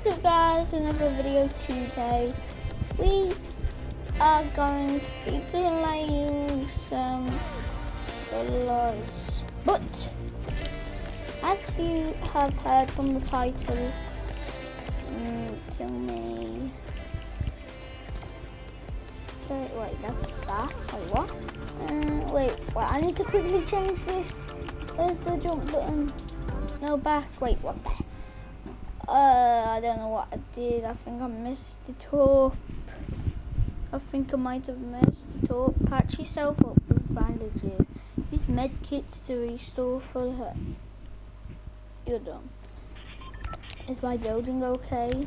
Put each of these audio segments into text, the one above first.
What's up guys, another video today. We are going to be playing some solos. But, as you have heard from the title, mm, kill me. Wait, wait, that's that. Wait, what? Uh, wait, wait, I need to quickly change this. Where's the jump button? No, back. Wait, what the uh, I don't know what I did. I think I messed it up. I think I might have messed it up. Patch yourself up with bandages. Use med kits to restore full health. You're done. Is my building okay?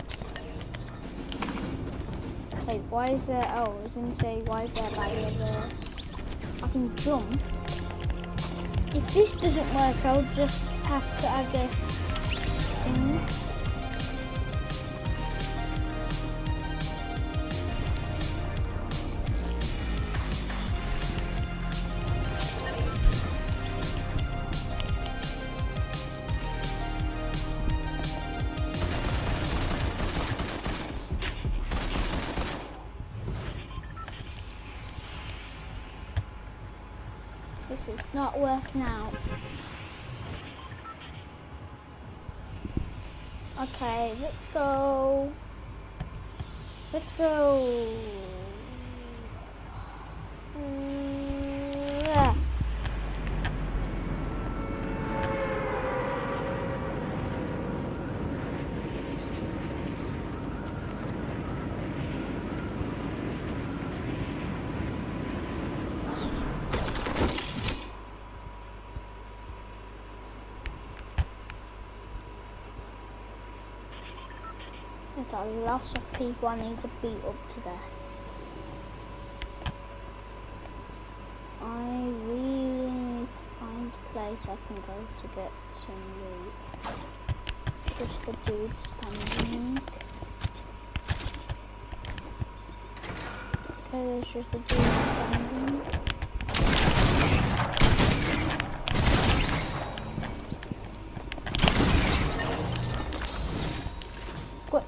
Wait, why is there? Oh, I was gonna say, why is there a barrier there? I can jump. If this doesn't work, I'll just have to, I guess, Is not working out. Okay, let's go. Let's go. Mm, There's a lot of people I need to beat up today. I really need to find a place I can go to get some loot. Just the dude standing. Okay, there's just a dude standing.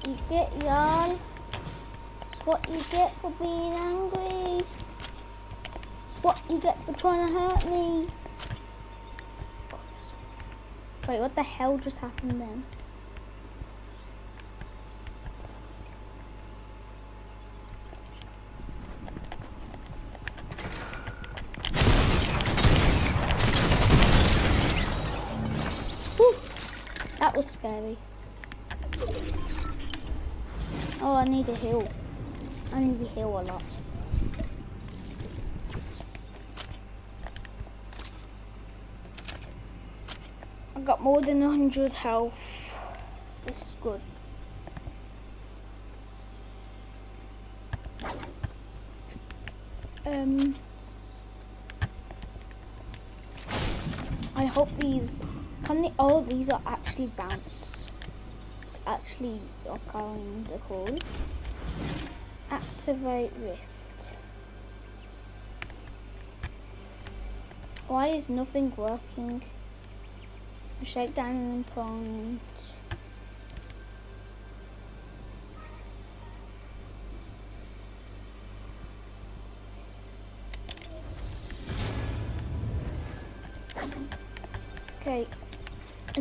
You get, y'all. It's what you get for being angry. It's what you get for trying to hurt me. Wait, what the hell just happened then? Whew, that was scary. Oh, I need a heal. I need to heal a lot. I got more than 100 health. This is good. Um, I hope these, can they, oh, these are actually bounce actually your kind are called. Activate Rift. Why is nothing working? Shake down an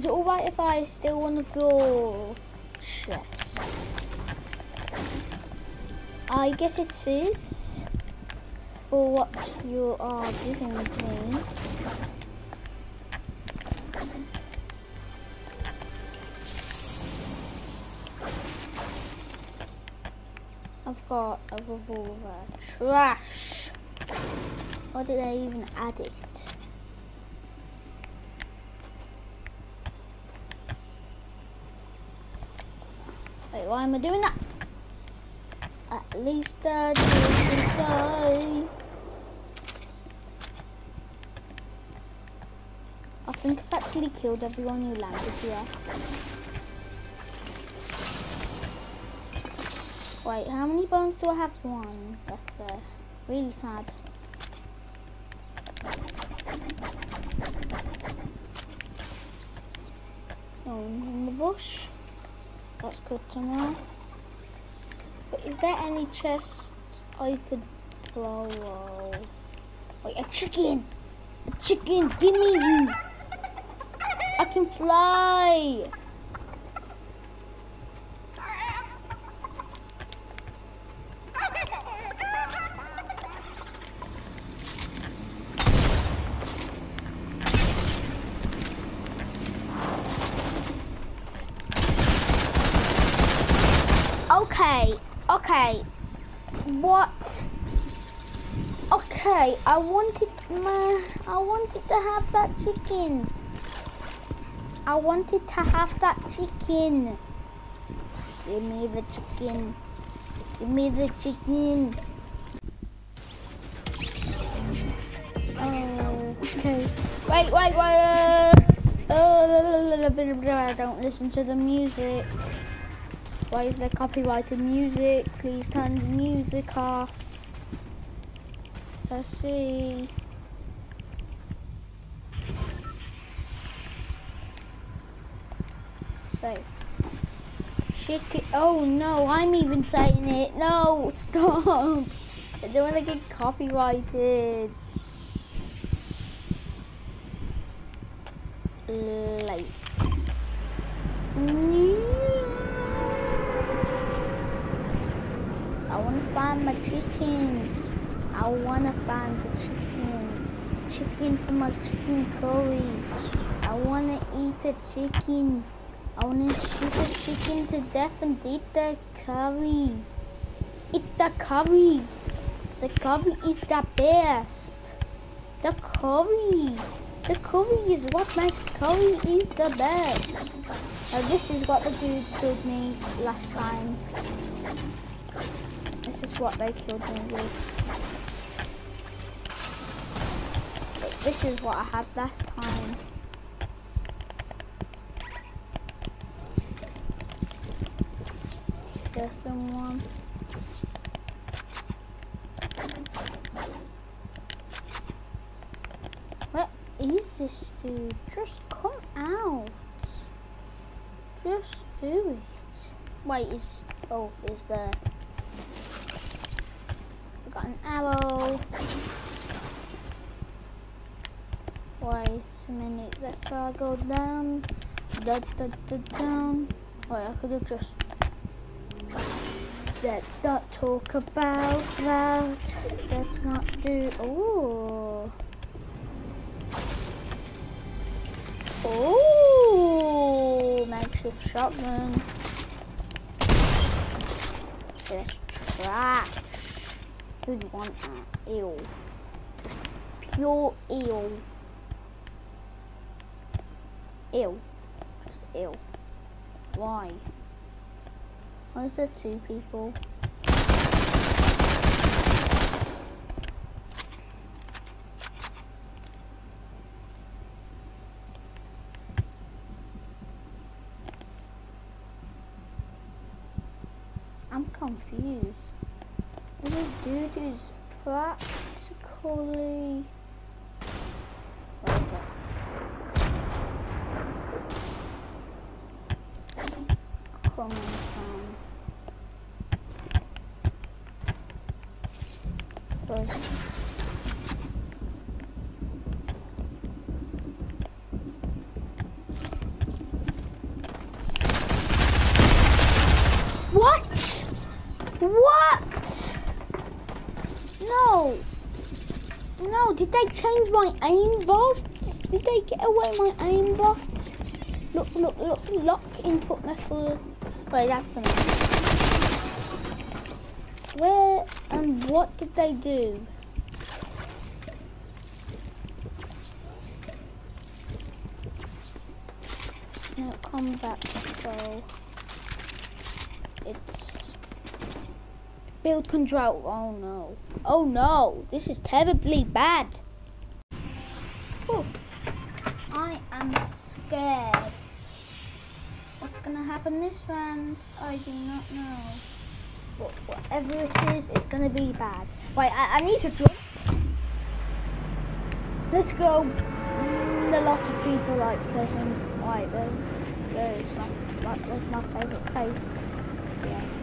Is it alright if I steal one of your chests? I guess it is for what you are giving me. I've got a revolver. Trash! Why did I even add it? Wait, why am I doing that? At least I didn't die. I think I've actually killed everyone who landed here. Wait, how many bones do I have? One. That's uh, really sad. No in the bush. That's good to know. But is there any chests I could blow? Wait, a chicken! A chicken! Give me you! I can fly! Okay, okay. What? Okay, I wanted my, I wanted to have that chicken. I wanted to have that chicken. Give me the chicken. Give me the chicken. Okay. Wait, wait, wait. Oh, don't listen to the music. Why is there copyrighted music? Please turn the music off. Let's see. So, chicken. Oh no, I'm even saying it. No, stop. I don't want to get copyrighted. Like. I want to find my chicken. I want to find the chicken. Chicken for my chicken curry. I want to eat the chicken. I want to shoot the chicken to death and eat the curry. Eat the curry. The curry is the best. The curry. The curry is what makes curry is the best. Now this is what the dude killed me last time. This is what they killed me with. But this is what I had last time. The one. What is this dude? Just come out. Just do it. Wait, is oh, is there? We got an arrow. Wait a minute. Let's uh, go down. Da, da, da, down. Wait, I could have just. Let's not talk about that. Let's not do. Oh. Oh, makeshift shotgun. It's trash. Who'd want that? Ew. Just pure ew. Ew. Just ew. Why? Why is there two people? I'm confused. This dude is practically. Where is it? Coming from. Where's it? What? What? No. No, did they change my aimbot? Did they get away my aimbot? Look, look, look, lock input method. Wait, that's the one. Where and what did they do? No, combat control. It's build control. Oh no. Oh no. This is terribly bad. Oh, I am scared. What's gonna happen this round? I do not know. But whatever it is, it's gonna be bad. Wait, I, I need to jump. Let's go. Mm, a lot of people like prison. Right, there's, there's. That was my favourite place. Yeah.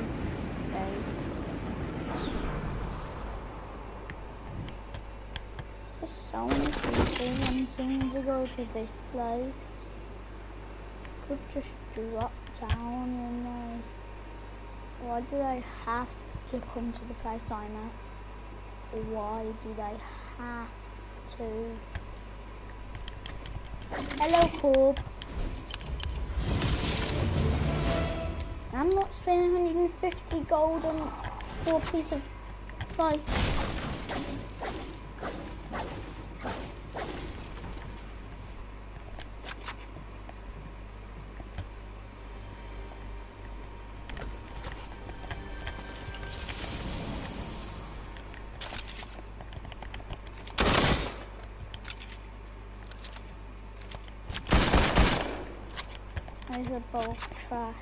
There's. There's so many people wanting to go to this place. Could just drop down and like. Uh, why do they have to come to the place I'm at? Why do they have to? Hello, Corb. I'm not spending 150 gold on for a piece of bike. There's a bowl of trash.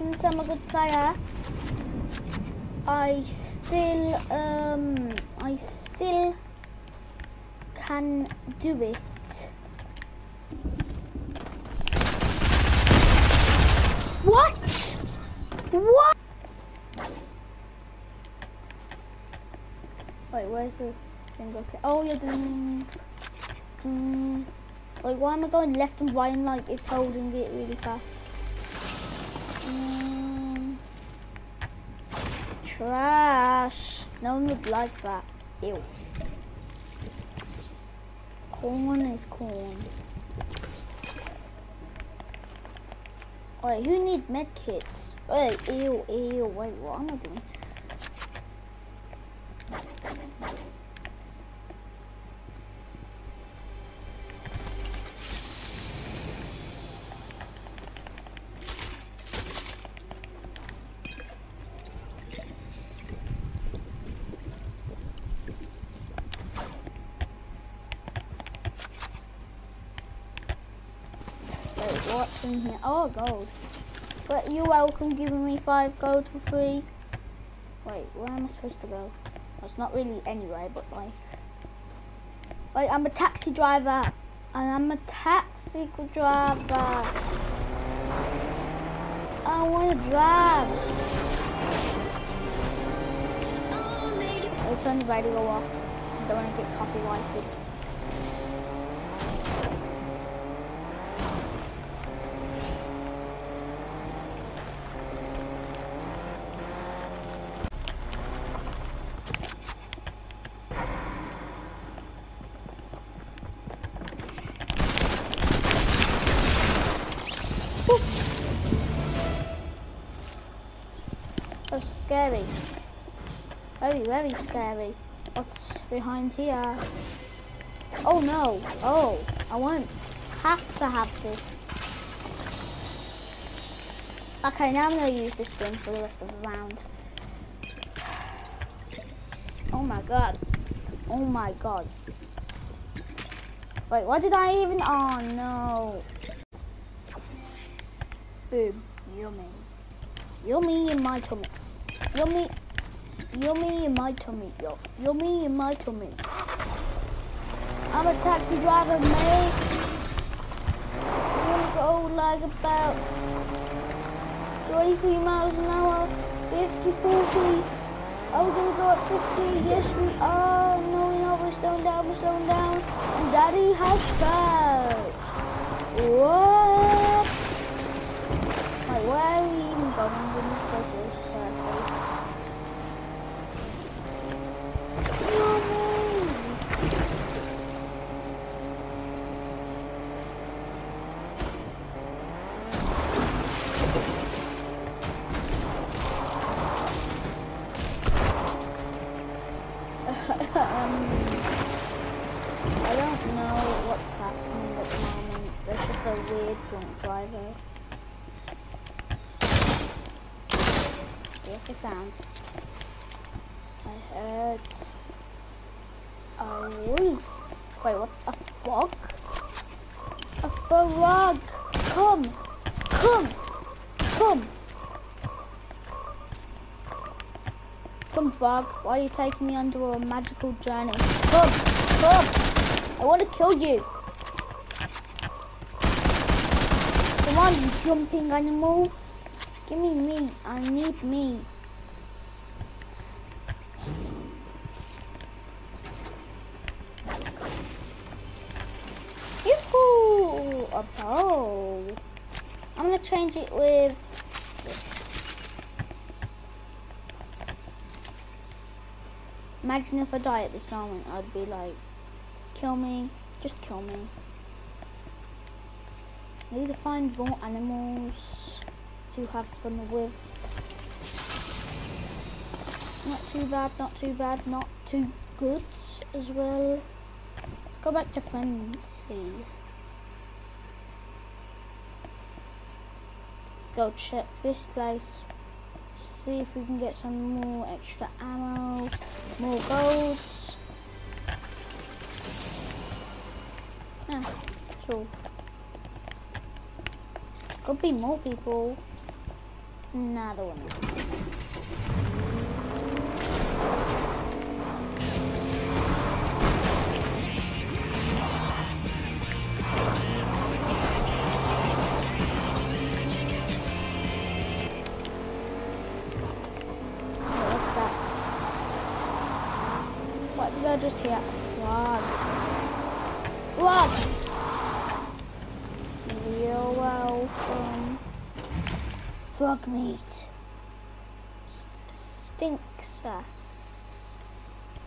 Since I'm a good player, I still, um, I still can do it. What? What? Wait, where's the thing? Okay. Oh, you're doing. Mm, like, why am I going left and right and like it's holding it really fast? Trash. No one would like that. Ew. Corn is corn. Wait, who need med kits? Wait, ew, ew. Wait, what am I doing? What's in here? Oh, gold. But you're welcome giving me five gold for free. Wait, where am I supposed to go? Well, it's not really anywhere, but like... Wait, I'm a taxi driver. And I'm a taxi driver. I want to drive. Oh, turn the radio off. I don't want to get copyrighted. Very, scary. What's behind here? Oh no. Oh, I won't have to have this. Okay, now I'm going to use this gun for the rest of the round. Oh my god. Oh my god. Wait, what did I even... Oh no. Boom. Yummy. Yummy in my tummy. Yummy. Yummy in my tummy. Yo. Yummy in my tummy. I'm a taxi driver, mate. I'm gonna go like about 23 miles an hour, 50, 40. Are we gonna go at 50? Yes, we are. No, we're not. We're slowing down. We're slowing down. And Daddy has crashed. What? Wait, where are we even going? Um, I don't know what's happening at the moment. There's just a weird drunk driver. Here's the sound. I heard a wolf. Wait, what? A frog? A frog! Come! Come! Come! Come, frog. Why are you taking me under a magical journey? Come, come. I want to kill you. Come on, you jumping animal. Give me meat. I need meat. Yoo-hoo! A bow. I'm gonna change it with this. Imagine if I die at this moment, I'd be like, kill me, just kill me. I need to find more animals to have fun with. Not too bad, not too bad, not too good as well. Let's go back to Frenzy. Let's go check this place. See if we can get some more extra ammo, more golds. Yeah, so could be more people. The one. Just hear? Frog. Frog! You're welcome. Frog meat. St stinks. uh.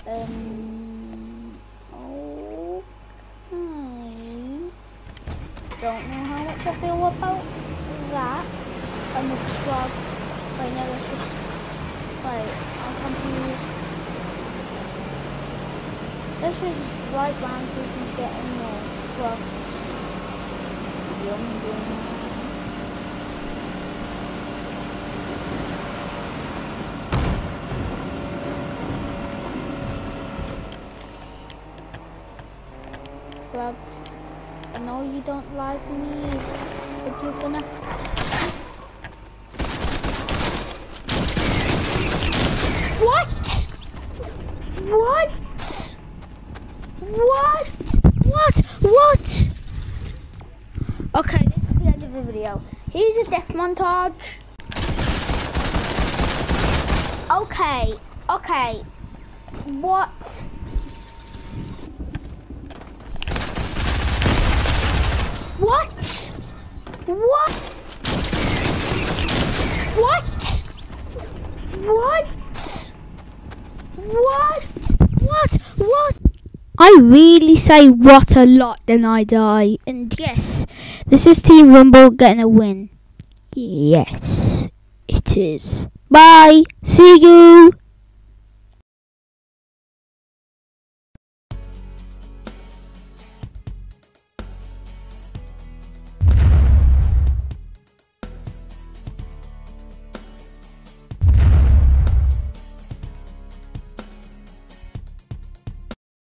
Um. Okay. Don't know how much I feel about that. I'm a frog. Wait, no, that's just. like I'm confused. Let's just right round so we can get in more. Frog, I know you don't like me, but you're gonna. What? What? What? What? What? Okay, this is the end of the video. Here's a death montage. Okay, okay. What? What? What? What? What? What? What? What? I really say what a lot then I die. And yes, this is Team Rumble getting a win. Yes, it is. Bye. See you.